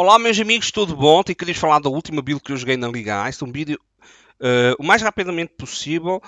Olá meus amigos, tudo bom? Tenho queria falar da última build que eu joguei na Liga Ice, um vídeo uh, o mais rapidamente possível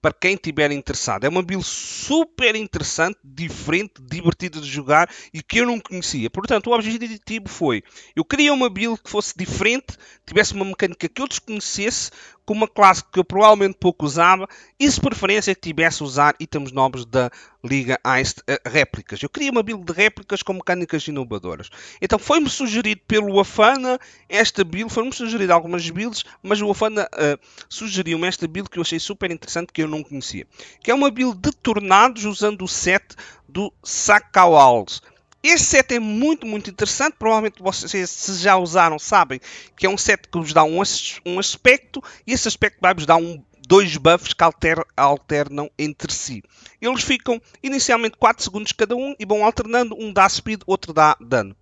para quem estiver interessado. É uma build super interessante, diferente, divertida de jogar e que eu não conhecia. Portanto, o objetivo foi, eu queria uma build que fosse diferente, tivesse uma mecânica que eu desconhecesse, com uma classe que eu provavelmente pouco usava e se preferência tivesse usar itens nobres da Liga uh, réplicas. Eu queria uma build de réplicas com mecânicas inovadoras. Então foi-me sugerido pelo Afana esta build, foi-me sugerido algumas builds, mas o Afana uh, sugeriu-me esta build que eu achei super interessante que eu não conhecia. Que é uma build de tornados usando o set do Sakawals. Este set é muito, muito interessante. Provavelmente vocês, se já usaram, sabem que é um set que vos dá um, um aspecto e esse aspecto vai-vos dar um, dois buffs que alter, alternam entre si. Eles ficam inicialmente 4 segundos cada um e vão alternando. Um dá speed, outro dá dano.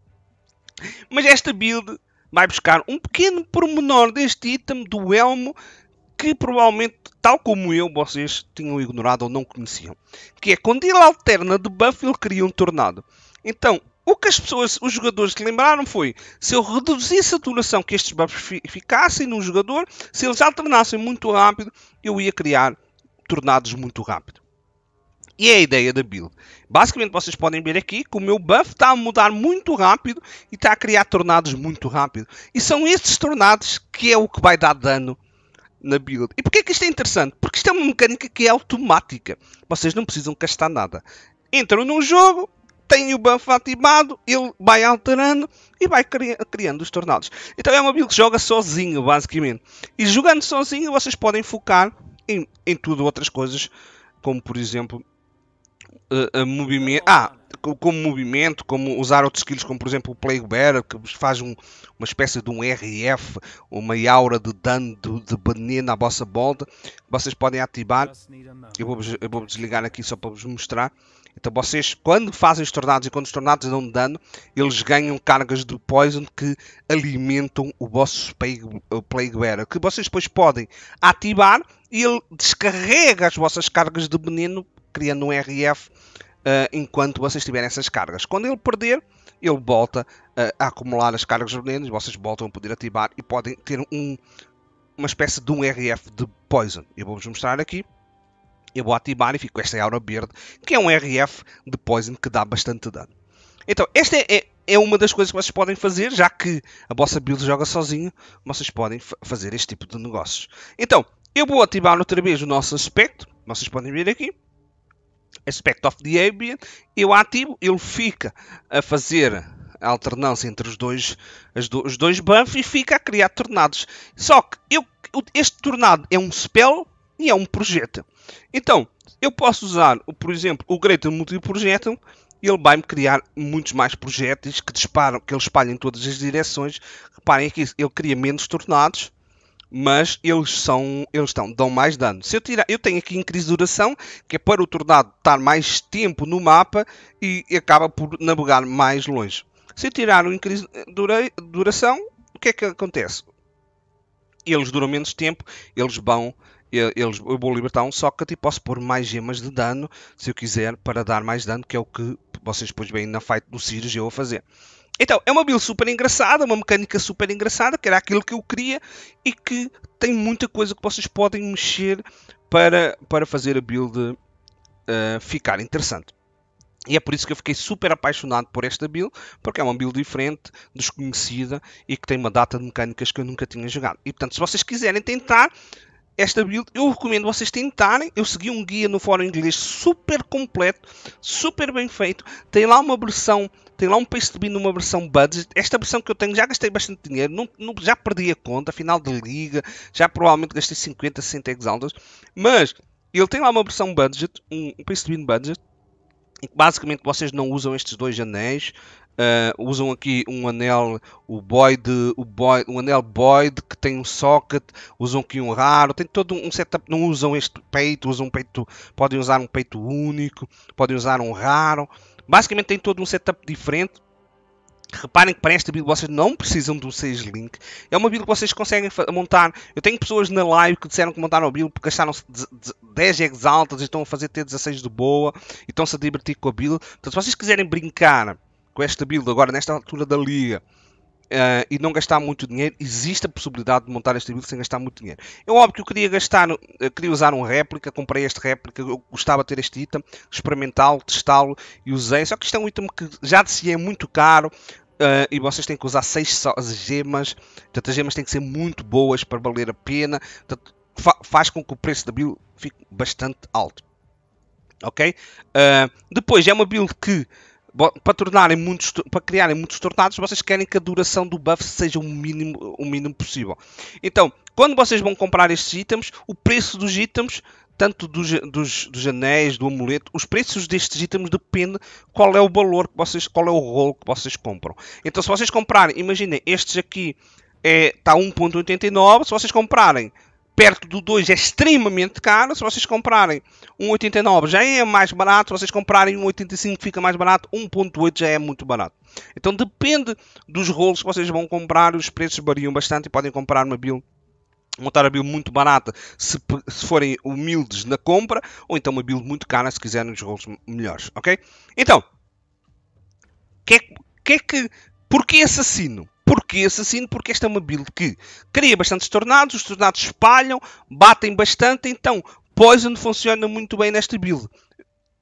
Mas esta build vai buscar um pequeno pormenor deste item do elmo que provavelmente, tal como eu, vocês tinham ignorado ou não conheciam. Que é quando ele alterna de buff, ele cria um tornado. Então, o que as pessoas, os jogadores lembraram foi, se eu reduzisse a duração que estes buffs ficassem no jogador, se eles alternassem muito rápido, eu ia criar tornados muito rápido. E é a ideia da build. Basicamente, vocês podem ver aqui que o meu buff está a mudar muito rápido e está a criar tornados muito rápido. E são estes tornados que é o que vai dar dano na build. E porquê que isto é interessante? Porque isto é uma mecânica que é automática. Vocês não precisam gastar nada. Entram num jogo, tem o buff ativado, ele vai alterando e vai cri criando os tornados. Então é uma build que joga sozinho, basicamente. E jogando sozinho, vocês podem focar em, em tudo outras coisas, como por exemplo uh, movimento. Ah, como movimento, como usar outros skills, como por exemplo o Plague Bearer, que faz um, uma espécie de um RF, uma aura de dano de, de veneno à vossa volta, vocês podem ativar. Eu vou, eu vou desligar aqui só para vos mostrar. Então vocês, quando fazem os tornados e quando os tornados dão dano, eles ganham cargas de poison que alimentam o vosso Plague Bearer, que vocês depois podem ativar e ele descarrega as vossas cargas de veneno, criando um RF uh, enquanto vocês tiverem essas cargas. Quando ele perder, ele volta uh, a acumular as cargas de veneno e vocês voltam a poder ativar e podem ter um, uma espécie de um RF de poison. Eu vou-vos mostrar aqui eu vou ativar e fico com esta aura verde, que é um RF de Poison que dá bastante dano. Então, esta é, é, é, uma das coisas que vocês podem fazer, já que a vossa build joga sozinho, vocês podem fazer este tipo de negócios. Então, eu vou ativar outra vez o nosso aspecto, vocês podem ver aqui, Aspect of the Ambient, eu ativo, ele fica a fazer a alternância entre os dois, do, os dois buffs e fica a criar tornados. Só que eu, este tornado é um spell e é um projeto. Então, eu posso usar, por exemplo, o Greater Multi-Projectile e ele vai-me criar muitos mais projéteis que disparam, que ele espalha em todas as direções. Reparem aqui, ele cria menos tornados, mas eles são, eles estão, dão mais dano. Se eu tirar, eu tenho aqui increase de duração, que é para o tornado estar mais tempo no mapa e acaba por navegar mais longe. Se eu tirar o increase de duração, o que é que acontece? Eles duram menos tempo, eles vão eles, eu vou libertar um socket e posso pôr mais gemas de dano se eu quiser para dar mais dano, que é o que vocês depois veem na fight do Sirius eu a fazer. Então, é uma build super engraçada, uma mecânica super engraçada, que era aquilo que eu queria e que tem muita coisa que vocês podem mexer para, para fazer a build uh, ficar interessante. E é por isso que eu fiquei super apaixonado por esta build, porque é uma build diferente, desconhecida e que tem uma data de mecânicas que eu nunca tinha jogado. E portanto, se vocês quiserem tentar, esta build, eu recomendo vocês tentarem. Eu segui um guia no fórum inglês super completo, super bem feito. Tem lá uma versão, tem lá um paste bin numa versão budget. Esta versão que eu tenho já gastei bastante dinheiro, não, não, já perdi a conta, final de liga, já provavelmente gastei 50, 60 exaltas. Mas ele tem lá uma versão budget, um, um paste bin budget. Basicamente vocês não usam estes dois anéis, Uh, usam aqui um anel, o Boyd, o um anel Boyd que tem um socket, usam aqui um raro, tem todo um setup, não usam este peito, usam um peito, podem usar um peito único, podem usar um raro. Basicamente tem todo um setup diferente. Reparem que para esta build vocês não precisam de um 6 link. É uma build que vocês conseguem montar. Eu tenho pessoas na live que disseram que montaram a build porque gastaram 10 exaltas e estão a fazer T16 de boa e estão-se a divertir com a build. Então se vocês quiserem brincar com esta build agora nesta altura da liga uh, e não gastar muito dinheiro, existe a possibilidade de montar esta build sem gastar muito dinheiro. É óbvio que eu queria gastar, eu queria usar um réplica, comprei este réplica, eu gostava de ter este item, experimentá-lo, testá-lo e usei. Só que isto é um item que já de si é muito caro, Uh, e vocês têm que usar 6 gemas. Portanto, as gemas têm que ser muito boas para valer a pena. Portanto, fa faz com que o preço da build fique bastante alto. Ok? Uh, depois, é uma build que para tornarem muitos, para criarem muitos tornados, vocês querem que a duração do buff seja o mínimo, o mínimo possível. Então, quando vocês vão comprar estes itens, o preço dos itens, tanto dos, dos, dos anéis, do amuleto, os preços destes itens depende qual é o valor que vocês, qual é o rolo que vocês compram. Então, se vocês comprarem, imaginem, estes aqui é, está 1.89, se vocês comprarem perto do 2 é extremamente caro. Se vocês comprarem um 89 já é mais barato. Se vocês comprarem um 85 fica mais barato. 1.8 já é muito barato. Então depende dos rolos que vocês vão comprar. Os preços variam bastante e podem comprar uma build montar a build muito barata se, se, forem humildes na compra, ou então uma build muito cara se quiserem os rolos melhores, ok? Então, que, que é que, porquê assassino? Porquê assassino? Porque esta é uma build que cria bastantes tornados, os tornados espalham, batem bastante, então Poison funciona muito bem nesta build.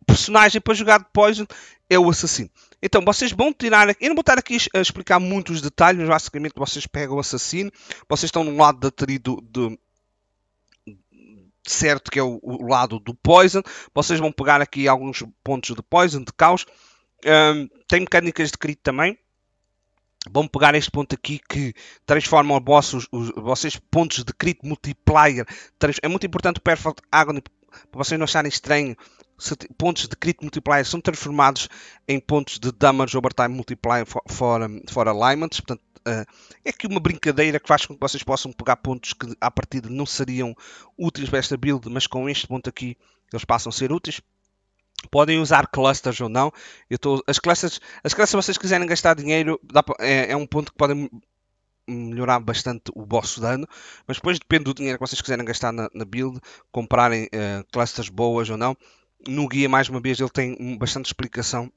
personagem para jogar de Poison é o assassino. Então vocês vão tirar. Eu não vou estar aqui a explicar muitos detalhes, mas basicamente vocês pegam o assassino, vocês estão no lado da tri do, do certo que é o, o, lado do Poison. Vocês vão pegar aqui alguns pontos de Poison, de caos. Um, tem mecânicas de crit também. Vamos pegar este ponto aqui que transforma os vossos, os, vocês pontos de crit multiplier. É muito importante o Perfect Agony para vocês não acharem estranho. Pontos de crit multiplier são transformados em pontos de damage overtime multiplier for, for, for alignments. Portanto, uh, é aqui uma brincadeira que faz com que vocês possam pegar pontos que à partida não seriam úteis para esta build, mas com este ponto aqui eles passam a ser úteis. Podem usar clusters ou não. Eu tô, as clusters, as clusters, se vocês quiserem gastar dinheiro, pra, é, é, um ponto que podem melhorar bastante o vosso dano. Mas depois depende do dinheiro que vocês quiserem gastar na, na build, comprarem uh, clusters boas ou não. No guia, mais uma vez, ele tem bastante explicação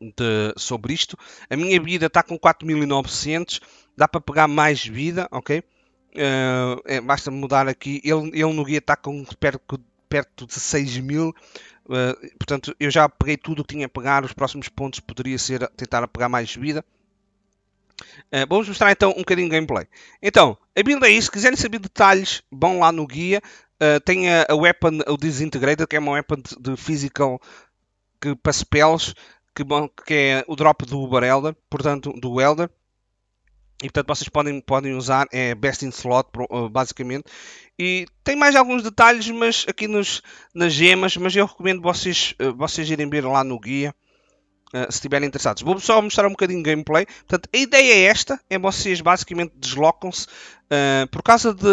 de, sobre isto. A minha vida está com 4900. Dá para pegar mais vida, ok? Uh, é, basta mudar aqui. Ele, ele no guia está com perto, perto de 6000. Uh, portanto, eu já peguei tudo o que tinha a pegar. Os próximos pontos poderia ser tentar pegar mais vida. Uh, vamos mostrar então um bocadinho de gameplay. Então, a build é isso. Se quiserem saber detalhes, vão lá no guia. Uh, tem a, a weapon, o Disintegrated, que é uma weapon de, de physical que, para spells, que, que é o drop do Uber Elder, portanto, do Elder. E portanto vocês podem, podem usar, é best in slot basicamente. E tem mais alguns detalhes mas aqui nos, nas gemas, mas eu recomendo vocês, eh, vocês irem ver lá no guia. Uh, se estiverem interessados. Vou só mostrar um bocadinho de gameplay. Portanto, a ideia é esta: é vocês basicamente deslocam-se uh, por causa de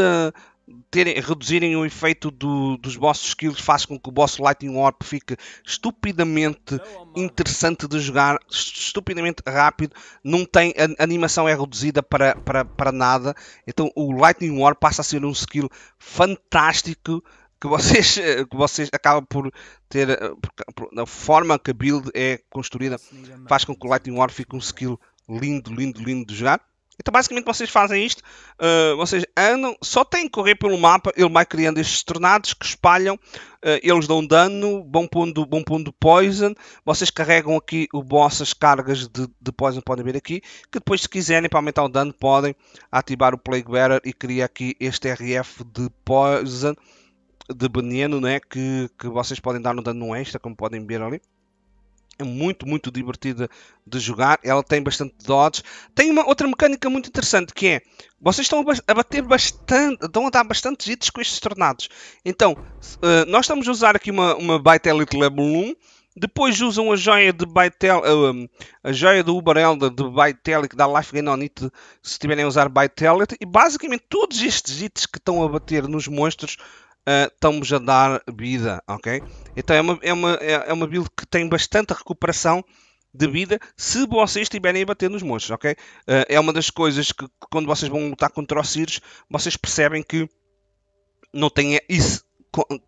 terem, reduzirem o efeito do, dos vossos skills faz com que o vosso Lightning Orb fique estupidamente interessante de jogar, estupidamente rápido, não tem, a, animação é reduzida para, para, para nada, então o Lightning Orb passa a ser um skill fantástico que vocês, que vocês acabam por ter, a forma que a build é construída faz com que o Lightning Orb fique um skill lindo, lindo, lindo de jogar. Então, basicamente, vocês fazem isto. Uh, vocês andam, só têm que correr pelo mapa. Ele vai criando estes tornados que espalham. Uh, eles dão dano, vão pondo, vão pondo poison. Vocês carregam aqui o vossas cargas de, de poison, podem ver aqui. Que depois, se quiserem, para aumentar o dano, podem ativar o Plague Bearer e criar aqui este RF de poison, de veneno, né? que, que vocês podem dar no dano extra, como podem ver ali é muito, muito divertida de jogar. Ela tem bastante dodge. Tem uma outra mecânica muito interessante que é vocês estão a bater bastante, estão a dar bastante hits com estes tornados. Então, uh, nós estamos a usar aqui uma, uma Vitality Level 1. Depois usam a joia de Vital, uh, a joia do Uber Elder de Vitality que dá Life Gain on it se estiverem a usar Vitality. E basicamente todos estes hits que estão a bater nos monstros uh, estamos a dar vida, ok? Então é uma, é, uma, é, é uma build que tem bastante recuperação de vida se vocês estiverem a bater nos monstros, ok? Uh, é uma das coisas que quando vocês vão lutar contra os Sirius, vocês percebem que não tem isso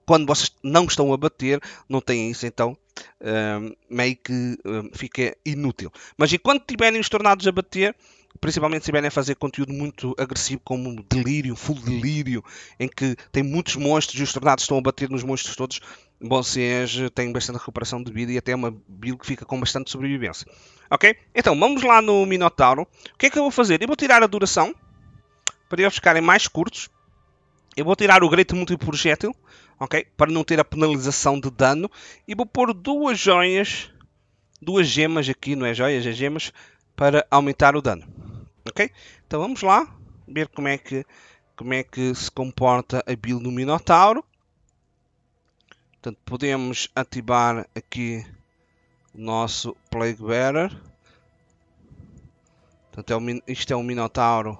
quando vocês não estão a bater, não têm isso, então uh, meio que uh, fica inútil. Mas enquanto tiverem os tornados a bater, principalmente se estiverem a fazer conteúdo muito agressivo, como delírio, full delírio, em que tem muitos monstros e os tornados estão a bater nos monstros todos, vocês têm bastante recuperação de vida e até uma build que fica com bastante sobrevivência. Ok? Então, vamos lá no Minotauro. O que é que eu vou fazer? Eu vou tirar a duração, para eles ficarem mais curtos. Eu vou tirar o grito multiprojétil, ok? Para não ter a penalização de dano. E vou pôr duas joias, duas gemas aqui, não é joias, é gemas, para aumentar o dano. Ok? Então vamos lá ver como é que, como é que se comporta a build do Minotauro. Portanto, podemos ativar aqui o nosso Plague Bearer. Portanto, é isto é um Minotauro.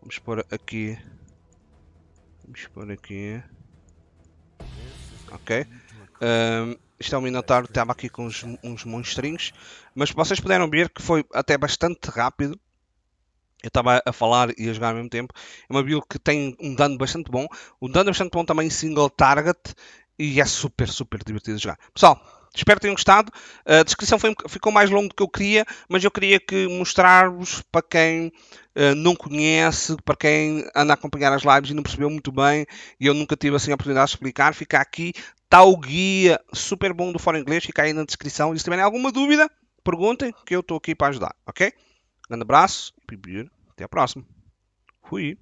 Vamos pôr aqui. Vamos pôr aqui. Ok. Um, isto é um Minotauro, estava aqui com uns, uns monstrinhos. Mas vocês puderam ver que foi até bastante rápido. Eu estava a falar e a jogar ao mesmo tempo. É uma build que tem um dano bastante bom. Um dano bastante bom também single target. E é super, super divertido de jogar. Pessoal, espero que tenham gostado. A descrição foi, ficou mais longa do que eu queria. Mas eu queria que mostrar-vos para quem uh, não conhece, para quem anda a acompanhar as lives e não percebeu muito bem. E eu nunca tive assim a oportunidade de explicar. Fica aqui. Está o guia super bom do Fórum Inglês. Fica aí na descrição. E se tiverem alguma dúvida perguntem que eu estou aqui para ajudar, ok? Grande abraço e até a próxima. Fui.